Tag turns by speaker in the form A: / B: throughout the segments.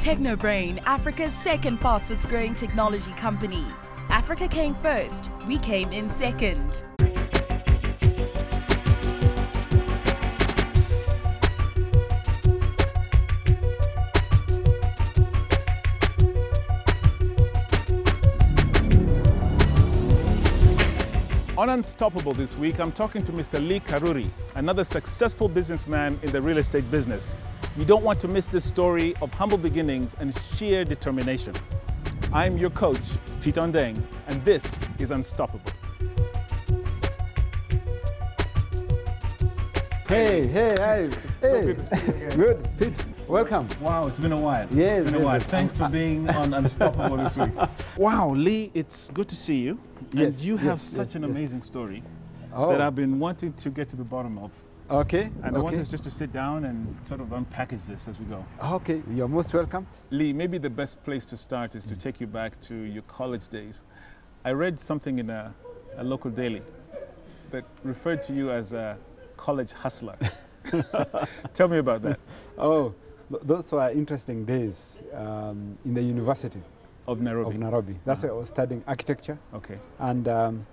A: Technobrain, Africa's second fastest growing technology company. Africa came first, we came in second.
B: On Unstoppable this week, I'm talking to Mr. Lee Karuri, another successful businessman in the real estate business. You don't want to miss this story of humble beginnings and sheer determination. I'm your coach, Peter Ondeng, and this is Unstoppable.
C: Hey, hey, hey.
B: So
C: hey.
B: good to see you again.
C: Good, Pete. Welcome.
B: Wow, it's been a while.
C: Yes,
B: it's been a while.
C: yes.
B: Thanks for uh, uh, being on Unstoppable this week. Wow, Lee, it's good to see you.
C: Yes,
B: and you have such
C: yes,
B: an
C: yes.
B: amazing story
C: Oh,
B: that I've been wanting to get to the bottom of.
C: Okay.
B: And I want us just to sit down and sort of unpackage this as we go.
C: Okay, you're most welcome.
B: Lee, maybe the best place to start is to take you back to your college days. I read something in a, a local daily that referred to you as a college hustler. Tell me about that.
C: Oh, those were interesting days um, in the University
B: Of Nairobi.
C: of Nairobi. That's where I was studying architecture.
B: okay.
C: And um,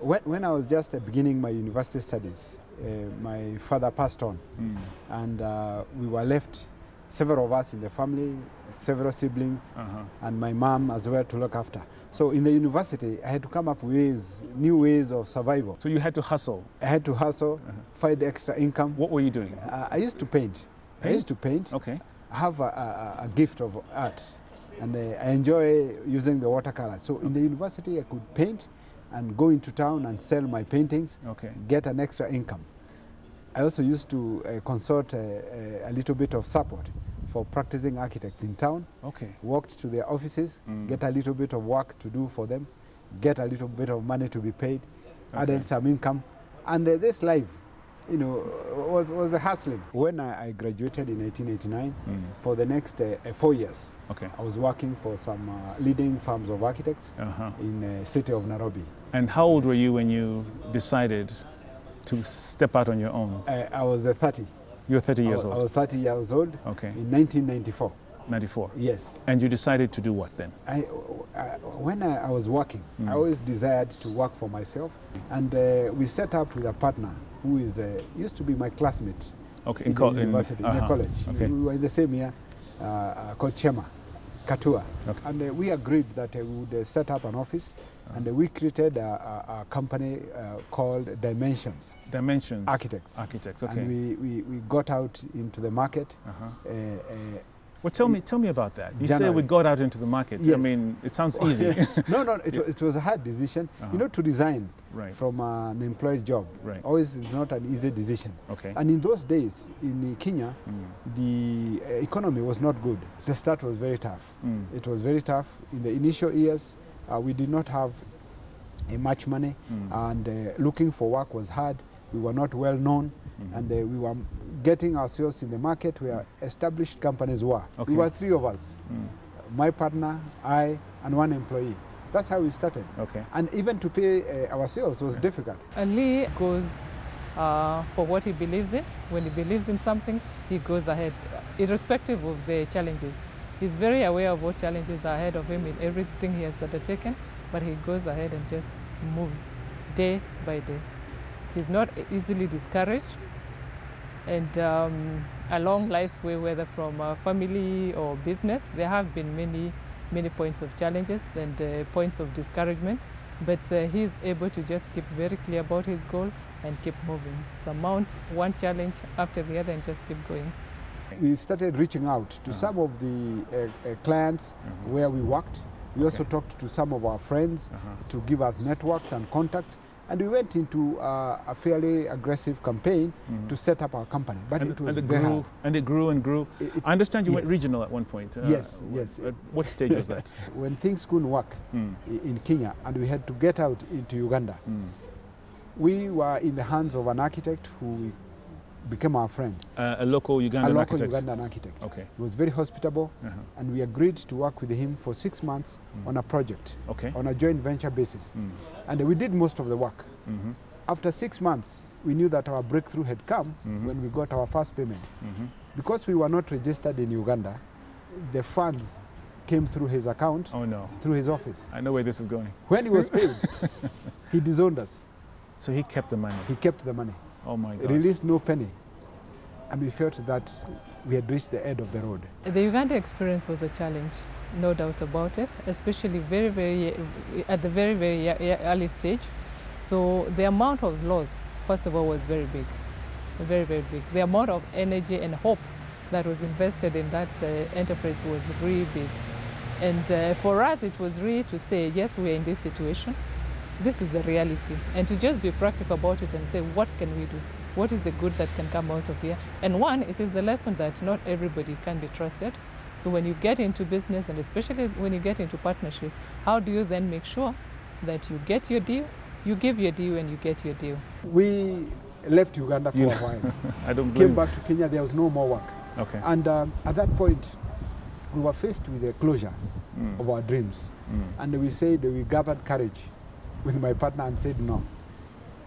C: when, when I was just uh, beginning my university studies, uh, my father passed on.
B: Mm.
C: And uh, we were left, several of us in the family, several siblings,
B: Uh-huh.
C: and my mom as well to look after. So in the university, I had to come up with ways, new ways of survival.
B: So you had to hustle.
C: I had to hustle,
B: Uh-huh.
C: find extra income.
B: What were you doing?
C: Uh, I used to paint. I used to paint.
B: Okay.
C: I have a, a, a gift of art, and uh, I enjoy using the watercolor. So in the university, I could paint and go into town and sell my paintings,
B: Okay.
C: get an extra income. I also used to uh, consult uh, uh, a little bit of support for practicing architects in town.
B: Okay.
C: Walked to their offices,
B: Mm.
C: get a little bit of work to do for them, get a little bit of money to be paid,
B: Okay.
C: added some income, and uh, this life, you know, was was a hustling. When I, I graduated in 1989,
B: Mm.
C: for the next uh, four years,
B: Okay.
C: I was working for some uh, leading firms of architects
B: Uh-huh.
C: in the city of Nairobi.
B: And how old were you when you decided to step out on your own?
C: I, I was uh, 30.
B: You were 30 years
C: I
B: old.
C: was 30 years old
B: Okay.
C: in 1994.
B: 94.
C: Yes.
B: And you decided to do what then?
C: I, I, when I, I was working,
B: Mm.
C: I always desired to work for myself. And uh, we set up with a partner who is, uh, used to be my classmate
B: Okay.
C: in, the university, in
B: uh-huh.
C: college.
B: Okay.
C: We were in the same year, uh, uh, called Chema, Katua.
B: Okay.
C: And uh, we agreed that uh, we would uh, set up an office
B: Uh-huh.
C: and uh, we created a, a, a company uh, called Dimensions
B: Dimensions.
C: Architects.
B: Architects. Okay.
C: And we, we, we got out into the market.
B: uh-huh.
C: Uh, uh,
B: Well, tell me, tell me about that. You say we got out into the market. I mean, it sounds easy.
C: no, no, it, it was a hard decision.
B: Uh-huh.
C: You know, to resign
B: right.
C: from an employed job
B: Right.
C: always is not an easy decision.
B: Okay.
C: And in those days in Kenya,
B: Mm.
C: the uh, economy was not good. The start was very tough.
B: Mm.
C: It was very tough. In the initial years, uh, we did not have uh, much money,
B: Mm.
C: and uh, looking for work was hard. We were not well known,
B: Mhm.
C: and uh, we were getting ourselves in the market where established companies were.
B: Okay.
C: We were three of us
B: Mm.
C: my partner, I, and one employee. That's how we started.
B: Okay.
C: And even to pay uh, ourselves was difficult.
D: Ali goes uh, for what he believes in. When he believes in something, he goes ahead, irrespective of the challenges. He's very aware of what challenges are ahead of him in everything he has undertaken, but he goes ahead and just moves day by day. He's not easily discouraged. And um, along life's way, whether from uh, family or business, there have been many, many points of challenges and uh, points of discouragement. But uh, he's able to just keep very clear about his goal and keep moving. Surmount one challenge after the other and just keep going.
C: We started reaching out to
B: Uh-huh.
C: some of the uh, uh, clients
B: Mhm.
C: where we worked. We also
B: Okay.
C: talked to some of our friends
B: Uh-huh.
C: to give us networks and contacts. And we went into uh, a fairly aggressive campaign
B: mm -hmm.
C: to set up our company. But
B: and,
C: it was
B: and it
C: very
B: grew,
C: hard.
B: and it grew and grew.
C: It- it-
B: I understand you
C: yes.
B: went regional at one point. Uh,
C: Yes, yes.
B: At what stage was that?
C: when things couldn't work
B: Mm.
C: in Kenya and we had to get out into Uganda,
B: Mm.
C: we were in the hands of an architect who became our friend.
B: Uh, a local Ugandan
C: a local
B: architect.
C: Ugandan architect.
B: Okay.
C: He was very hospitable,
B: Uh-huh.
C: and we agreed to work with him for six months
B: Mm.
C: on a project,
B: Okay.
C: on a joint venture basis.
B: Mm.
C: And we did most of the work.
B: Mhm.
C: After six months, we knew that our breakthrough had come
B: Mhm.
C: when we got our first payment.
B: Mhm.
C: Because we were not registered in Uganda, the funds came through his account,
B: Oh no.
C: through his office.
B: I know where this is going.
C: When he was paid, he disowned us.
B: So he kept the money.
C: He kept the money,
B: Oh my God.
C: released no penny. And we felt that we had reached the end of the road.
D: The Uganda experience was a challenge, no doubt about it, especially very, very at the very, very early stage. So the amount of loss, first of all, was very big, very, very big. The amount of energy and hope that was invested in that uh, enterprise was really big. And uh, for us, it was really to say, yes, we are in this situation. This is the reality. And to just be practical about it and say, what can we do? What is the good that can come out of here? And one, it is the lesson that not everybody can be trusted. So when you get into business, and especially when you get into partnership, how do you then make sure that you get your deal, you give your deal, and you get your deal?
C: We left Uganda for
B: You-
C: a while,
B: I don't blame
C: came back to Kenya, there was no more work.
B: Okay.
C: And um, at that point, we were faced with the closure
B: Mm.
C: of our dreams.
B: Mm.
C: And we said, we gathered courage with my partner and said, no,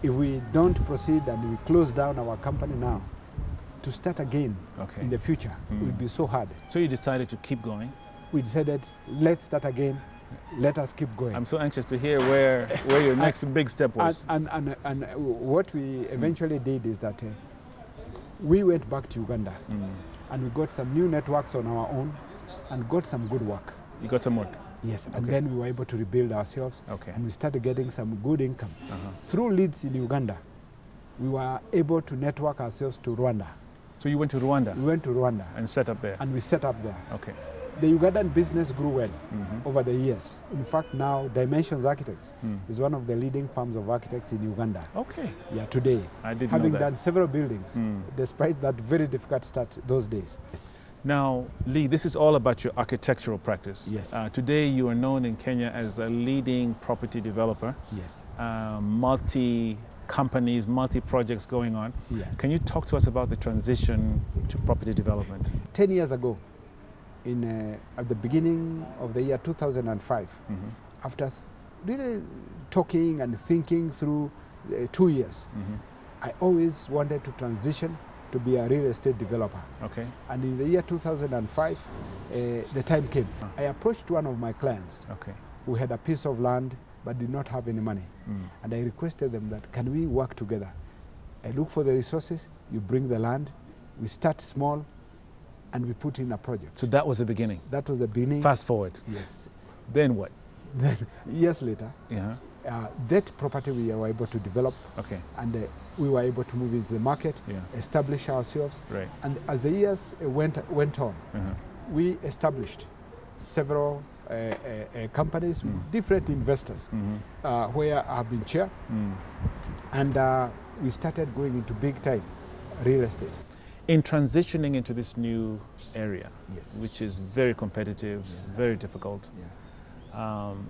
C: if we don't proceed and we close down our company now, to start again
B: Okay.
C: in the future
B: Mm.
C: will be so hard.
B: So you decided to keep going.
C: We decided, let's start again, let us keep going.
B: I'm so anxious to hear where where your next big step was.
C: and, and, and what we eventually did is that uh, we went back to Uganda
B: Mm.
C: and we got some new networks on our own and got some good work.
B: You got some work.
C: Yes, and
B: Okay.
C: then we were able to rebuild ourselves
B: Okay.
C: and we started getting some good income.
B: Uh-huh.
C: Through leads in Uganda, we were able to network ourselves to Rwanda.
B: So you went to Rwanda
C: We went to Rwanda
B: and set up there.
C: and we set up there.
B: Okay.
C: The Ugandan business grew well
B: Mhm.
C: over the years. In fact, now Dimensions Architects
B: Mm.
C: is one of the leading firms of architects in Uganda.
B: Okay.
C: Yeah, today.
B: I didn't
C: Having done several buildings,
B: Mm.
C: despite that very difficult start those days. Yes.
B: Now, Lee, this is all about your architectural practice.
C: Yes.
B: Uh, today, you are known in Kenya as a leading property developer,
C: Yes.
B: uh, multi companies, multi projects going on.
C: Yes.
B: Can you talk to us about the transition to property development?
C: 10 years ago, in, uh, at the beginning of the year 2005,
B: Mhm.
C: after th- really talking and thinking through uh, two years,
B: Mhm.
C: I always wanted to transition to be a real estate developer.
B: Okay.
C: And in the year 2005, uh, the time came.
B: Ah.
C: I approached one of my clients
B: Okay.
C: who had a piece of land but did not have any money.
B: Mm.
C: And I requested them that, can we work together? I look for the resources, you bring the land, we start small, and we put in a project.
B: So that was the beginning.
C: That was the beginning.
B: Fast forward.
C: Yes.
B: Then what?
C: Then years later,
B: Yeah.
C: Uh, that property we were able to develop
B: Okay.
C: and uh, we were able to move into the market,
B: Yeah.
C: establish ourselves.
B: Right.
C: And as the years uh, went, went on,
B: Uh-huh.
C: we established several uh, uh, uh, companies
B: Mm.
C: with different investors
B: Mhm.
C: uh, where I've been chair.
B: Mm.
C: And uh, we started going into big time real estate.
B: In transitioning into this new area,
C: Yes.
B: which is very competitive,
C: Yeah.
B: very difficult,
C: Yeah.
B: um,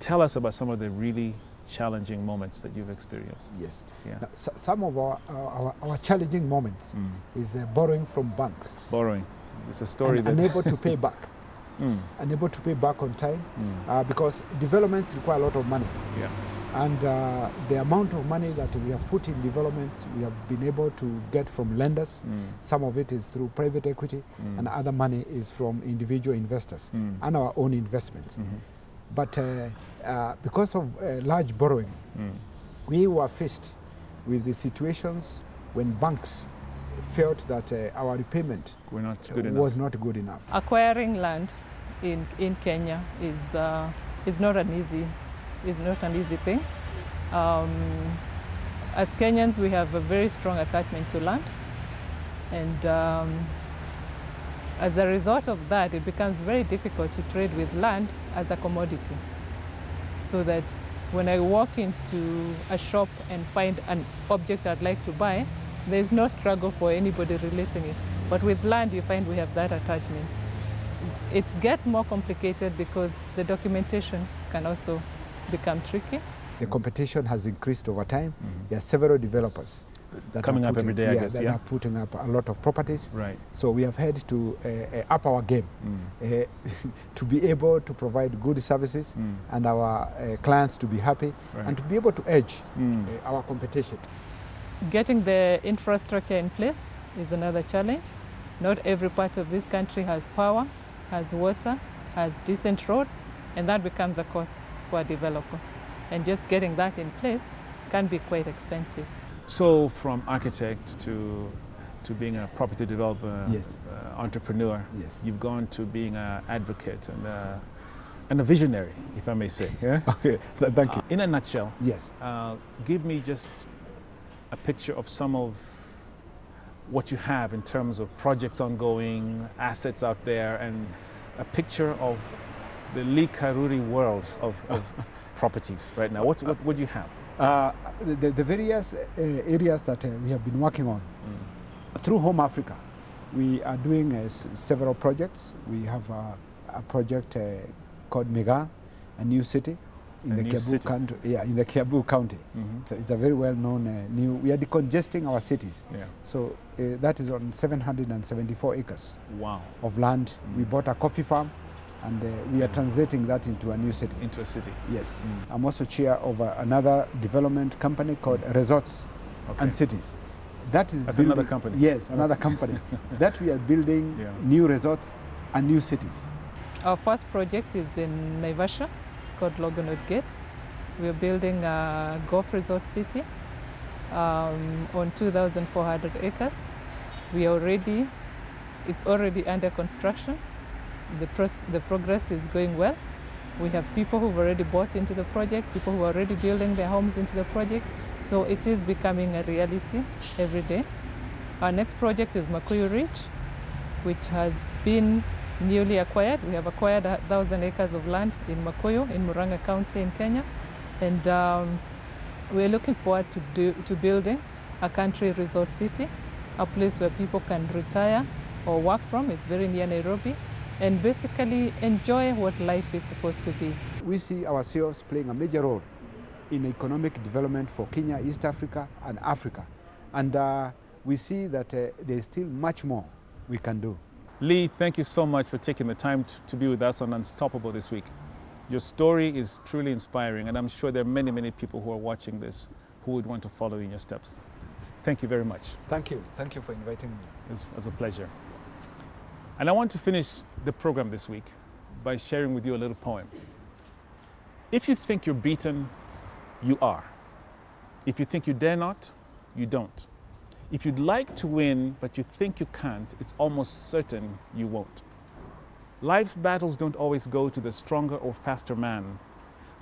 B: tell us about some of the really challenging moments that you've experienced.
C: Yes.
B: Yeah.
C: Now, so, some of our, our, our challenging moments
B: Mm.
C: is uh, borrowing from banks
B: Borrowing. It's a story
C: and
B: that.
C: unable to pay back,
B: Mm.
C: unable to pay back on time
B: Mm.
C: uh, because developments require a lot of money.
B: Yeah.
C: And uh, the amount of money that we have put in developments, we have been able to get from lenders.
B: Mm.
C: Some of it is through private equity,
B: Mm.
C: and other money is from individual investors
B: Mm.
C: and our own investments.
B: Mhm.
C: But uh, uh, because of uh, large borrowing,
B: Mm.
C: we were faced with the situations when banks felt that uh, our repayment
B: We're not good enough.
C: was not good enough.
D: Acquiring land in, in Kenya is, uh, is not an easy is not an easy thing. Um, as Kenyans, we have a very strong attachment to land, and um, as a result of that, it becomes very difficult to trade with land as a commodity. So that when I walk into a shop and find an object I'd like to buy, there's no struggle for anybody releasing it. But with land, you find we have that attachment. It gets more complicated because the documentation can also become tricky.
C: The competition has increased over time.
B: Mhm.
C: There are several developers that
B: Coming
C: are
B: up every
C: putting-
B: I
C: yeah,
B: guess,
C: that
B: yeah.
C: are putting up a lot of properties.
B: Right.
C: So we have had to uh, uh, up our game
B: Mm.
C: uh, to be able to provide good services
B: Mm.
C: and our uh, clients to be happy
B: Right.
C: and to be able to edge
B: Mm.
C: uh, our competition.
D: Getting the infrastructure in place is another challenge. Not every part of this country has power, has water, has decent roads, and that becomes a cost for a developer. And just getting that in place can be quite expensive.
B: So, from architect to to being a property developer,
C: Yes.
B: uh, entrepreneur,
C: Yes.
B: you've gone to being an advocate and a, and a visionary, if I may say. Yeah?
C: Okay, th- thank you.
B: Uh, in a nutshell,
C: Yes.
B: uh, give me just a picture of some of what you have in terms of projects ongoing, assets out there, and a picture of the Lee Karuri world of, of properties right now. What, what, what do you have?
C: Uh, the, the various uh, areas that uh, we have been working on Mm. through Home Africa, we are doing uh, several projects. We have uh, a project uh, called Mega, a new city in
B: A
C: the Kiabu
B: city.
C: Country, Yeah, in the Kiabu county.
B: Mhm.
C: It's a, it's a very well-known uh, new. We are decongesting our cities,
B: Yeah.
C: so uh, that is on 774 acres
B: Wow.
C: of land. Mm. We
B: Mm.
C: bought a coffee farm, and uh, we are translating that into a new city.
B: Into a city.
C: Yes.
B: Mm.
C: I'm also chair of uh, another development company called Resorts
B: Okay.
C: and Cities. That is
B: That's
C: building-
B: another company.
C: Yes, another company. that we are building
B: Yeah.
C: new resorts and new cities.
D: Our first project is in Naivasha, called Longonot Gates. We're building a golf resort city um, on 2,400 acres. We are already, it's already under construction. The, the progress is going well. We have people who've already bought into the project, people who are already building their homes into the project. So it is becoming a reality every day. Our next project is Makuyu Ridge, which has been newly acquired. We have acquired a thousand acres of land in Makuyu in Muranga County in Kenya. And um, we're looking forward to, do, to building a country resort city, a place where people can retire or work from. It's very near Nairobi. And basically enjoy what life is supposed to be.
C: We see ourselves playing a major role in economic development for Kenya, East Africa, and Africa. And uh, we see that uh, there is still much more we can do.
B: Lee, thank you so much for taking the time to be with us on Unstoppable this week. Your story is truly inspiring, and I'm sure there are many, many people who are watching this who would want to follow in your steps. Thank you very much.
C: Thank you. Thank you for inviting me.
B: It was, it was a pleasure. And I want to finish the program this week by sharing with you a little poem. If you think you're beaten, you are. If you think you dare not, you don't. If you'd like to win but you think you can't, it's almost certain you won't. Life's battles don't always go to the stronger or faster man,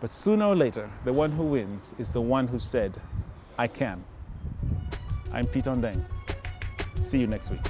B: but sooner or later, the one who wins is the one who said, I can. I'm Pete Ondeng. See you next week.